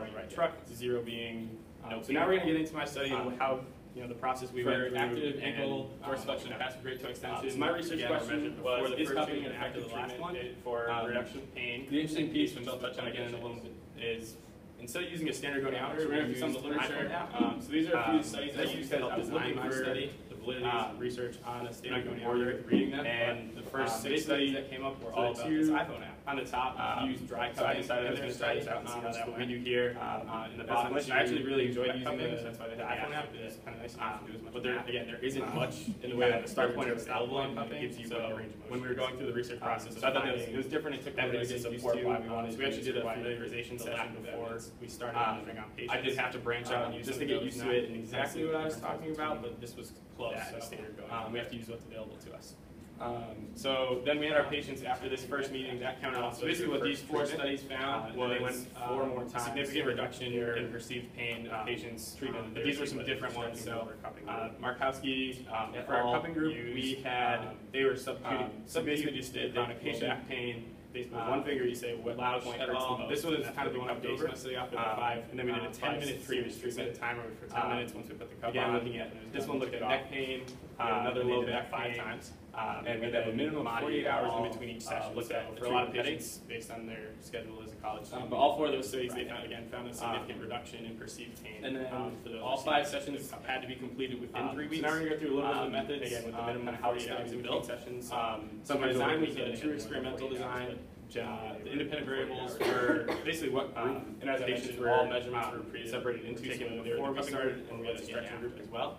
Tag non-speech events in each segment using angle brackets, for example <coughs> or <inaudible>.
right truck, zero being no. Um, So now we're gonna get into my study and how, you know, the process we went through. active ankle dorsiflexion and passive great toe extension. Uh, so my research question was, is cupping an and after effective the last treatment one. for Um, reduction of pain? The interesting piece, which I'll touch on again in a little bit, is instead of using a standard goniometer, we're gonna gonna use some of the literature. Um, so these are a few Um, studies that I you used to help design looking my for study, the um, research on a I'm standard not gonna bore you goniometer. with reading them. And the first um, six studies that came up were all about this iPhone app. On the top, Um, use dry so I decided I was gonna their try this out and see Um, how that's that what we went. do here. Um, Uh, in the bottom, I actually really enjoyed using the, that's why they the have the iPhone app It's kind of nice Um, enough to do as much. but there- again, there isn't Um, much in the <laughs> way of a start point of of available and cupping. gives you So range of when we were going through the research Um, process, I thought that it was different. It took bit evidence to to support to. why we Um, wanted we actually did a familiarization session before we started Um, on I did have to branch out Um, and use just to get used to it and exactly what I was talking about, but this was close. that So standard going um, we have to use what's available to us. Um, so then we had our patients after this first meeting that counted off. So basically, what these four studies found Uh, was they went four um, more times significant reduction in perceived pain of um, patients' treatment these were some different ones. So stretching or cupping uh. Markowski, um, for our cupping group, we had um, they were subcutaneous. um, so basically, just did chronic patient pain. Basically, with one finger, you say what loud point hurts the most. This one is kind of the one one up updates over. mostly the five, and then we did a um, ten minute previous treatment timer for ten minutes once we put the cup again, on. looking at this one looked at off. neck pain, Um, another low back five times. Um, And we had a minimum of body 48 hours in between each uh, session. looked So for a lot of patients, based on their schedule as a college Um, student. but all four of those studies, they found, again, found a significant reduction in perceived pain. And then um, for those all five sessions had to be completed within Um, three so weeks. now we're gonna go through a little bit of the Um, methods, again, with the um, minimum of how the 48 studies hours in between sessions. Um, So by design, we did a true experimental design. Uh, the independent variables were basically what group, Um, and as I patients mentioned, were, all measurements um, were pre- separated into so so before we started, and we had a stretching group as well.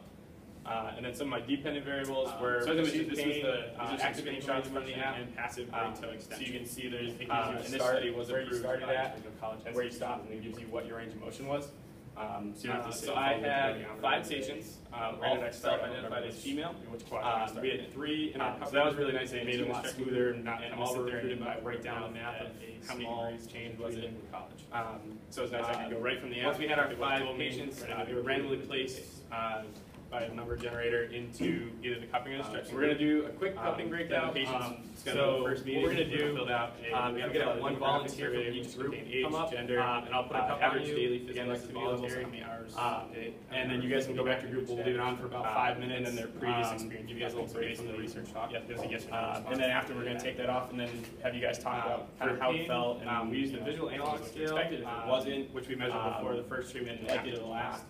Uh, and then some of my dependent variables Um, were so as I mentioned, perceived this was the- uh, these are some active pain screenshots from the app. and passive Um, toe so you can see there's, it gives Uh, you a start, was where you started at, college where you stopped, and it gives you what your range of motion was. Um, so you Uh, so I had five patients, um, all did I start? I don't self-identified as female. Um, we had three in our Um, so that was really nice. They made it a lot smoother, group, not and all sit there and by break down the math math of how many degrees change was it in college. Um, so it's nice. I could go Uh, right from the app. once we had our five what told me, patients, uh, they were randomly placed uh, by a number generator into either the cupping or the Um, stretching. so we're gonna do a quick Um, cupping then breakdown. Um, so first what we're gonna do, filled out a, um, we I'm gonna to one volunteer from each group age, come up, gender, um, and I'll put a uh, cup on average you. daily physical like to be a little activity, how many hours Um, day. and then you guys can go back to group, we'll leave it on for about five minutes. And then their previous Um, experience. give you guys a little break from the research talk. Yeah, there's a yes or no Um, and then after, we're gonna take that off and then have you guys talk Uh, about kind of how it felt. and, um, we used the visual analog was what you scale, Expected, if it um, wasn't, which we measured um, before the first treatment and it the last.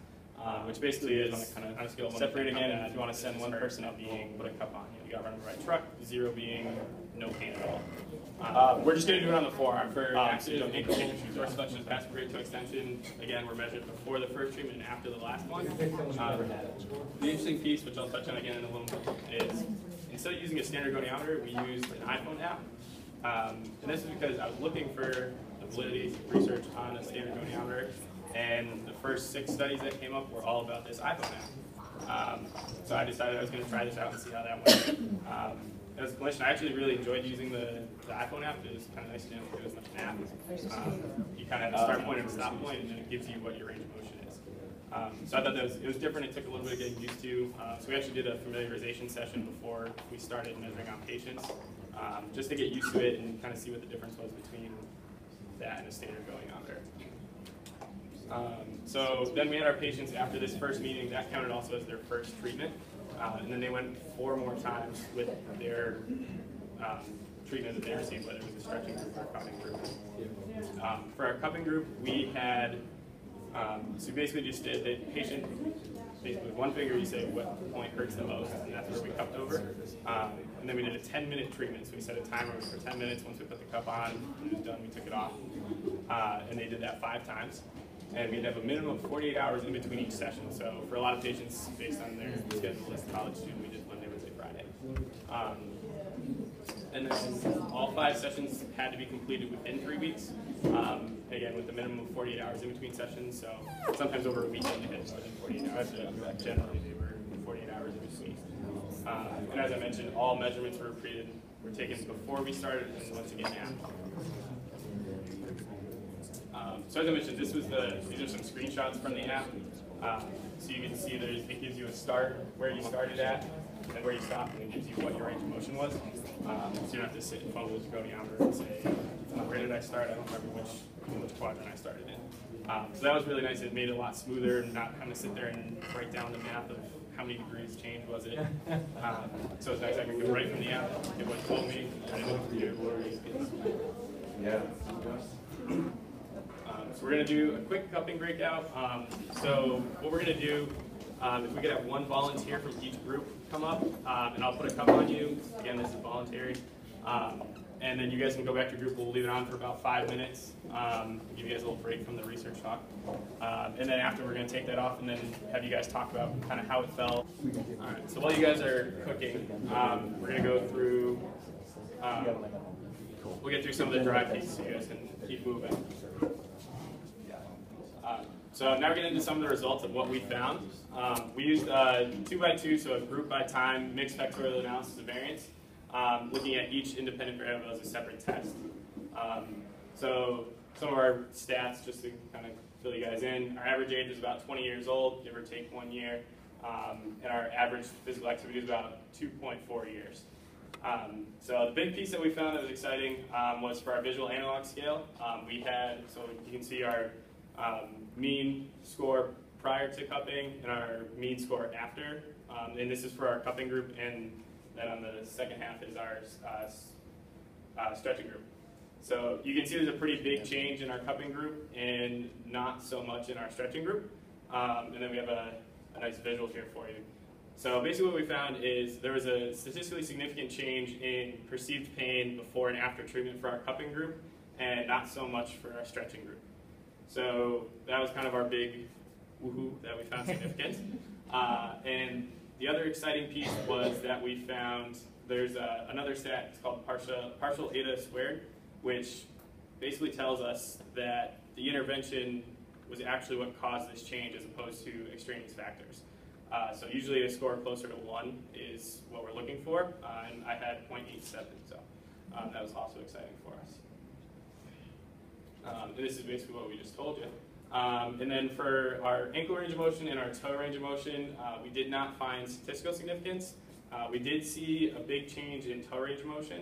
Um, which basically is kind of on a scale of one to separate ten, again. If you want to send one person up, being- we'll put a cup on you. You got to run the right truck. Zero being no pain at all. Uh, we're just gonna do it on the forearm for Um, active so ankle ankle dorsiflexion, passive great toe extension. Again, we're measured before the first treatment and after the last one. Um, the interesting piece, which I'll touch on again in a little bit, is instead of using a standard goniometer, we used an iPhone app. Um, and this is because I was looking for the validity research on a standard goniometer, and the first six studies that came up were all about this iPhone app. Um, so I decided I was going to try this out and see how that went. Um, as a clinician, I actually really enjoyed using the, the iPhone app. It was kind of nice to know it was much an app. Um, you kind of have a start point and a stop point, and then it gives you what your range of motion is. Um, so I thought that was, it was different. It took a little bit of getting used to. Uh, so we actually did a familiarization session before we started measuring on patients, um, just to get used to it and kind of see what the difference was between that and a standard goniometer. Um, so then we had our patients after this first meeting, that counted also as their first treatment. Uh, and then they went four more times with their um, treatment that they received, whether it was a stretching group or a cupping group. Um, for our cupping group, we had, um, so we basically just did the patient, basically with one finger, you say what point hurts the most, and that's where we cupped over. Um, and then we did a 10 minute treatment, so we set a timer for 10 minutes. Once we put the cup on, it was done, we took it off. Uh, and they did that five times. And we'd have a minimum of 48 hours in between each session. So for a lot of patients, based on their schedule as a college student, we did Monday, Wednesday, Friday. Um, and then all five sessions had to be completed within three weeks. Um, again, with a minimum of 48 hours in between sessions. So sometimes over a weekend they had more than 48 hours. But generally, they were 48 hours in between. Um, and as I mentioned, all measurements were created, were taken before we started, and once again after. Um, so as I mentioned, this was the, these are some screenshots from the app. Um, so you can see there's, it gives you a start, where you started at, and where you stopped, and it gives you what your range of motion was. Um, so you don't have to sit and fumble with your goniometer and say, "Oh, where did I start? I don't remember which, which quadrant I started in. Um, so that was really nice. It made it a lot smoother and not having to sit there and write down the math of how many degrees change was it. <laughs> Um, so it's nice I can go right from the app, get what it told me, and it went through Yeah. So we're gonna do a quick cupping breakout. Um, so what we're gonna do, um, if we could have one volunteer from each group come up, um, and I'll put a cup on you. Again, this is voluntary. Um, and then you guys can go back to your group. We'll leave it on for about five minutes. Um, give you guys a little break from the research talk. Um, and then after, we're gonna take that off and then have you guys talk about kind of how it felt. All right. So while you guys are cooking, we're gonna go through. We'll get through some of the dry pieces so you guys can keep moving. So now we're getting into some of the results of what we found. Um, we used uh, two by two, so a group by time mixed factorial analysis of variance, um, looking at each independent variable as a separate test. Um, so some of our stats, just to kind of fill you guys in, our average age is about 20 years old, give or take one year, um, and our average physical activity is about 2.4 years. Um, so the big piece that we found that was exciting um, was for our visual analog scale. Um, we had, so you can see our um, mean score prior to cupping and our mean score after. Um, and this is for our cupping group, and then on the second half is our uh, uh, stretching group. So you can see there's a pretty big change in our cupping group and not so much in our stretching group. Um, and then we have a, a nice visual here for you. So basically what we found is there was a statistically significant change in perceived pain before and after treatment for our cupping group and not so much for our stretching group. So that was kind of our big woohoo that we found significant. <laughs> uh, and the other exciting piece was that we found there's uh, another stat, it's called partial, partial eta squared, which basically tells us that the intervention was actually what caused this change as opposed to extraneous factors. Uh, so usually a score closer to one is what we're looking for, uh, and I had 0.87, so um, that was also exciting for us. Um, and this is basically what we just told you. Um, and then for our ankle range of motion and our toe range of motion, uh, we did not find statistical significance. Uh, we did see a big change in toe range of motion,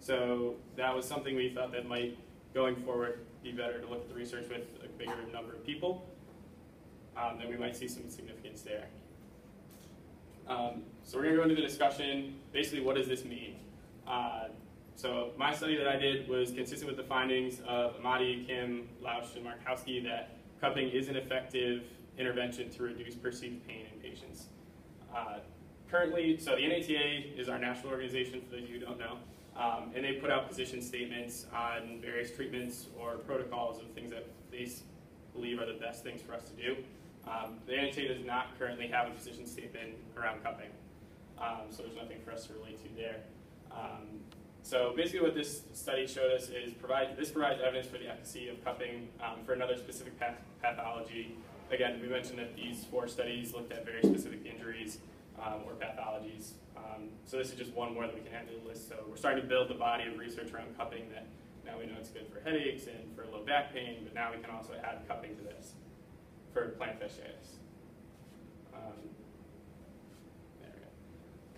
so that was something we thought that might, going forward, be better to look at the research with a bigger number of people. Um, then we might see some significance there. Um, so we're going to go into the discussion. Basically, what does this mean? Uh, so my study that I did was consistent with the findings of Amadi, Kim, Lausch, and Markowski that cupping is an effective intervention to reduce perceived pain in patients. Uh, currently, so the NATA is our national organization for those of you who don't know, um, and they put out position statements on various treatments or protocols of things that they believe are the best things for us to do. Um, the NATA does not currently have a position statement around cupping, um, so there's nothing for us to relate to there. Um, so basically what this study showed us is provide, this provides evidence for the efficacy of cupping um, for another specific path, pathology. Again, we mentioned that these four studies looked at very specific injuries um, or pathologies. Um, so this is just one more that we can add to the list. So we're starting to build the body of research around cupping that now we know it's good for headaches and for low back pain, but now we can also add cupping to this for plantar fasciitis. Um, there we go.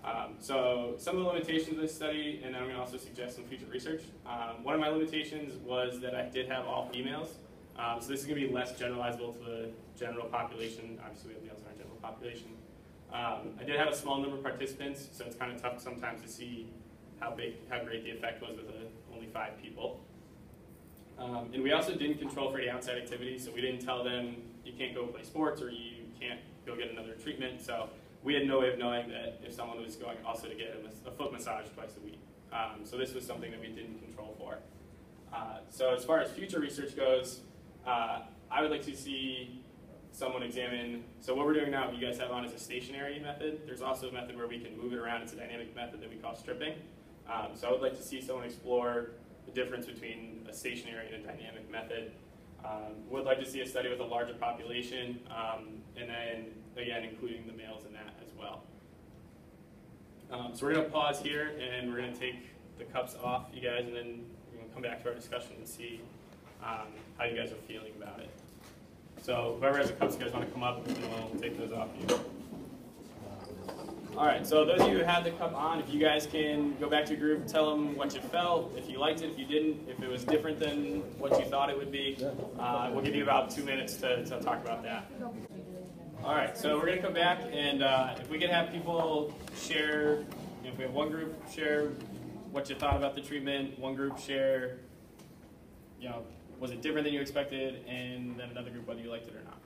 Um, so some of the limitations of this study, and then I'm going to also suggest some future research. Um, one of my limitations was that I did have all females. Um, so this is going to be less generalizable to the general population. Obviously, we have males in our general population. Um, I did have a small number of participants, so it's kind of tough sometimes to see how big, how great the effect was with uh only five people. Um, and we also didn't control for any outside activities, so we didn't tell them you can't go play sports or you can't go get another treatment. So we had no way of knowing that if someone was going also to get a, a foot massage twice a week. Um, so this was something that we didn't control for. Uh, so as far as future research goes, uh, I would like to see someone examine, so what we're doing now, you guys have on is a stationary method. There's also a method where we can move it around. It's a dynamic method that we call stripping. Um, so I would like to see someone explore the difference between a stationary and a dynamic method. Um, would like to see a study with a larger population, um, and then again including the males in that as well. Um, so we're going to pause here, and we're going to take the cups off, you guys, and then we're going to come back to our discussion and see um, how you guys are feeling about it. So whoever has the cups, you guys want to come up, and we'll take those off you. All right, so those of you who had the cup on, if you guys can go back to your group, tell them what you felt, if you liked it, if you didn't, if it was different than what you thought it would be. Uh, we'll give you about two minutes to, to talk about that. All right, so we're gonna come back and uh, if we could have people share, you know, if we have one group share what you thought about the treatment, one group share, you know, was it different than you expected, and then another group whether you liked it or not.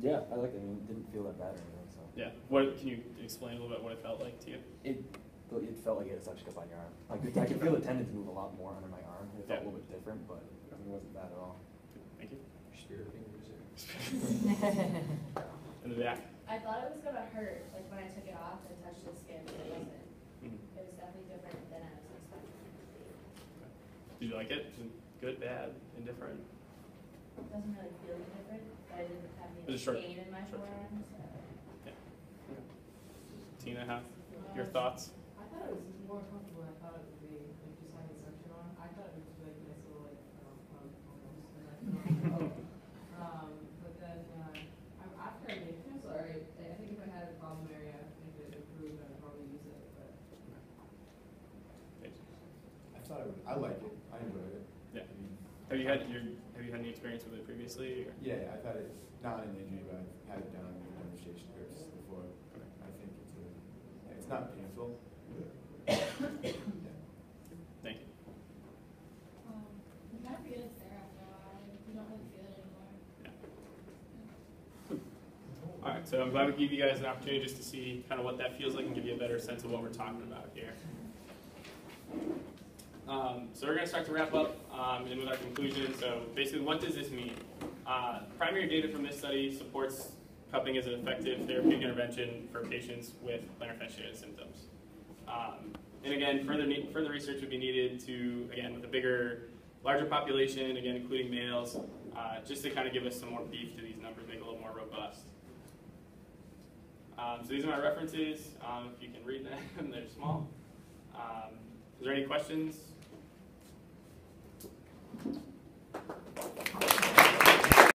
Yeah, I liked it. I mean, it didn't feel that bad or anything, so. Yeah. What can you explain a little bit what it felt like to you? It, it felt like it had a such cup on your arm. Like, I could feel the tendons move a lot more under my arm. It felt Yeah. a little bit different, but it wasn't bad at all. Thank you. Spirit fingers there. In <laughs> the back. I thought it was gonna hurt, like when I took it off and touched the skin, but it wasn't. Mhm. It was definitely different than I was expecting. Did you like it? Good, bad, indifferent? It doesn't really feel different, but I didn't have any was short- pain in my short- forearm, so. Tina, how, your thoughts? I thought it was more comfortable than I thought it would be, like just having suction on. I thought it was like nice little like, um, hug almost. and I- Um, but then, uh, I'm after, I mean, it feels alright. I I think if I had a problem area, if it improved, I'd probably use it, but. I thought it would, I like it, I enjoyed it. Yeah. I mean, Have you had your Have you had any experience with it previously? Or? Yeah, I've had it, not an injury, but I've had it done with demonstration grips before. Okay. I think it's a, it's not painful. <coughs> Thank you. Um, you kind of forget it's there after a while. You don't really feel it anymore. All right, so I'm glad we gave you guys an opportunity just to see kind of what that feels like and give you a better sense of what we're talking about here. Um, so we're going to start to wrap up um, and with our conclusion. So basically, what does this mean? Uh, primary data from this study supports cupping as an effective therapeutic intervention for patients with plantar fasciitis symptoms. Um, and again, further further research would be needed to again with a bigger, larger population, again including males, uh, just to kind of give us some more beef to these numbers, make it a little more robust. Um, so these are my references. Um, if you can read them, <laughs> they're small. Um, is there any questions